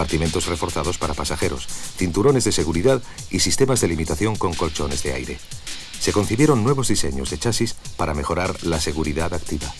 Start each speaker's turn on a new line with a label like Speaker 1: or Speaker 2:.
Speaker 1: compartimentos reforzados para pasajeros, cinturones de seguridad y sistemas de limitación con colchones de aire. Se concibieron nuevos diseños de chasis para mejorar la seguridad activa.